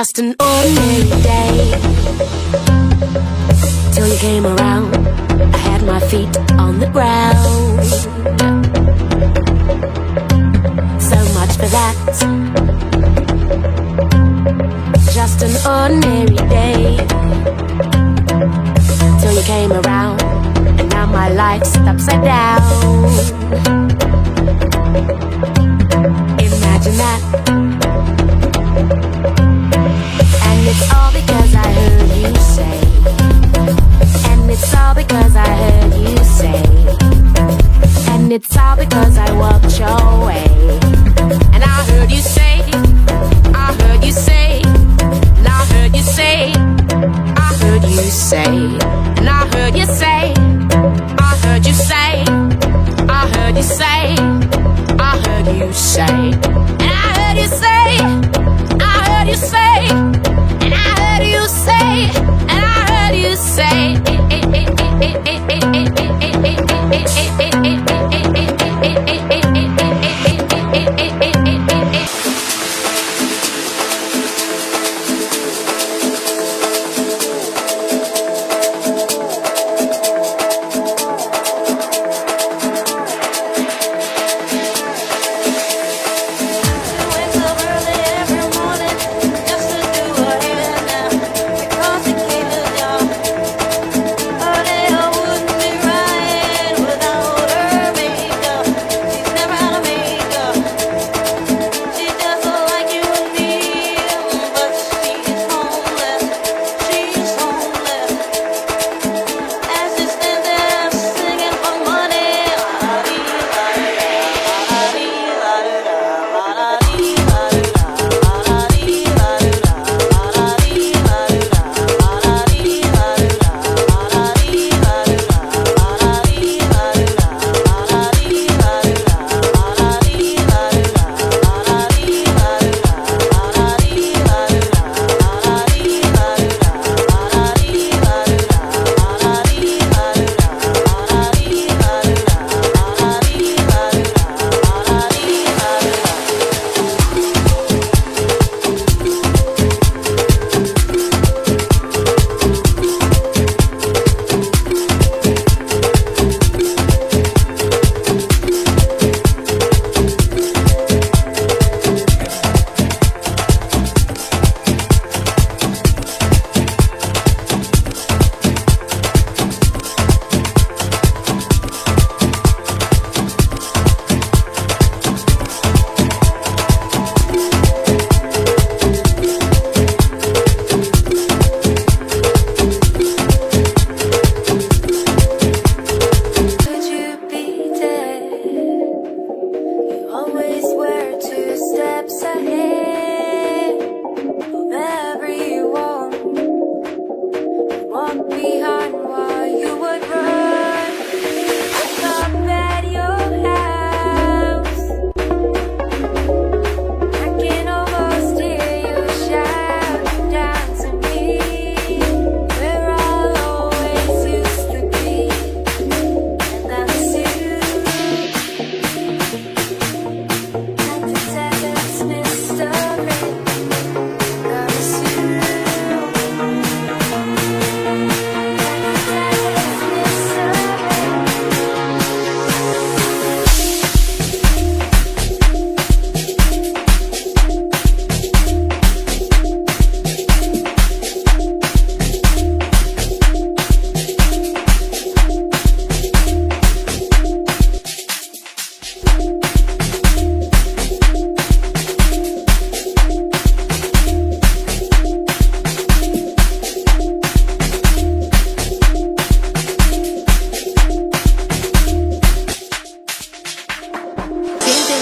just an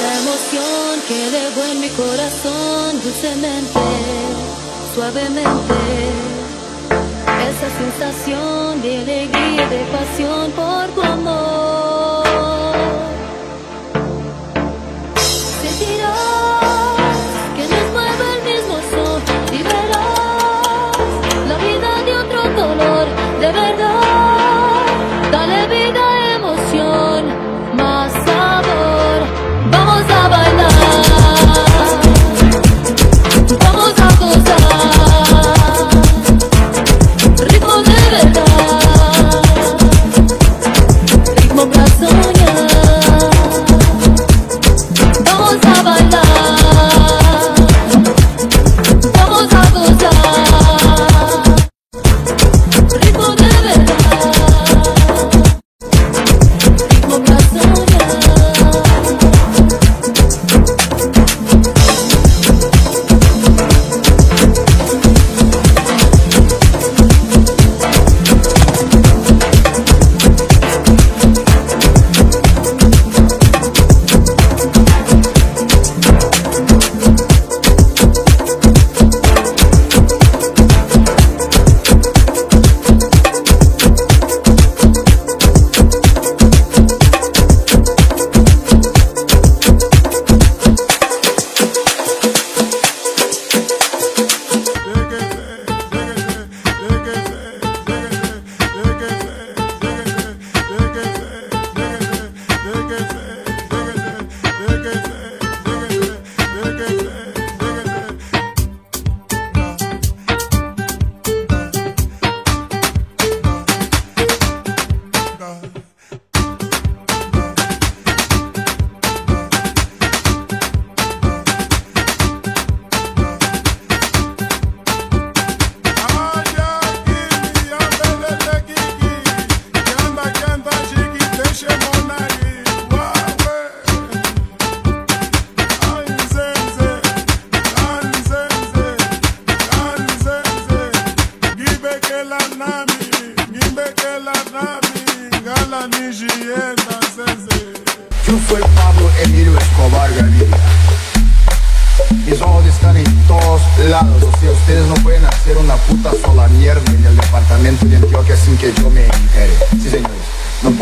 La emoción que debo en mi corazón dulcemente, suavemente. Esa sensación de alegría, de pasión por tu amor.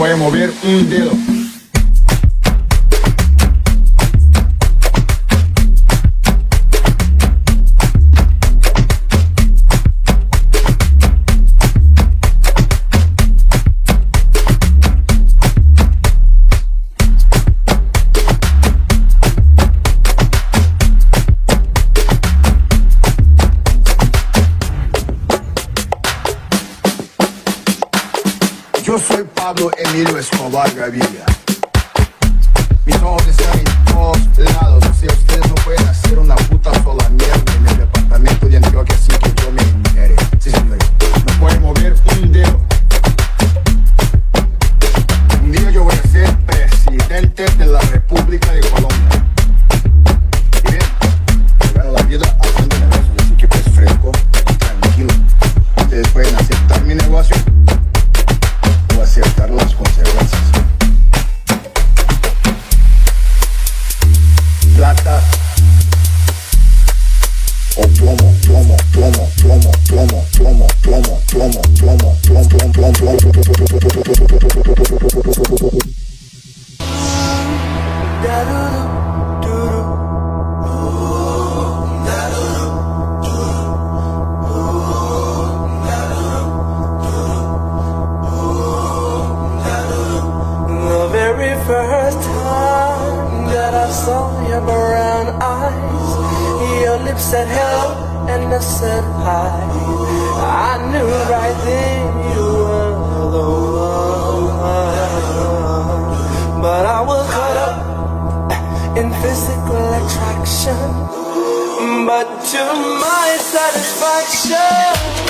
puede mover un dedo. milho Escobar com. The very first time that I saw your brown eyes Your lips said hello and I said hi. I knew right then physical attraction But to my satisfaction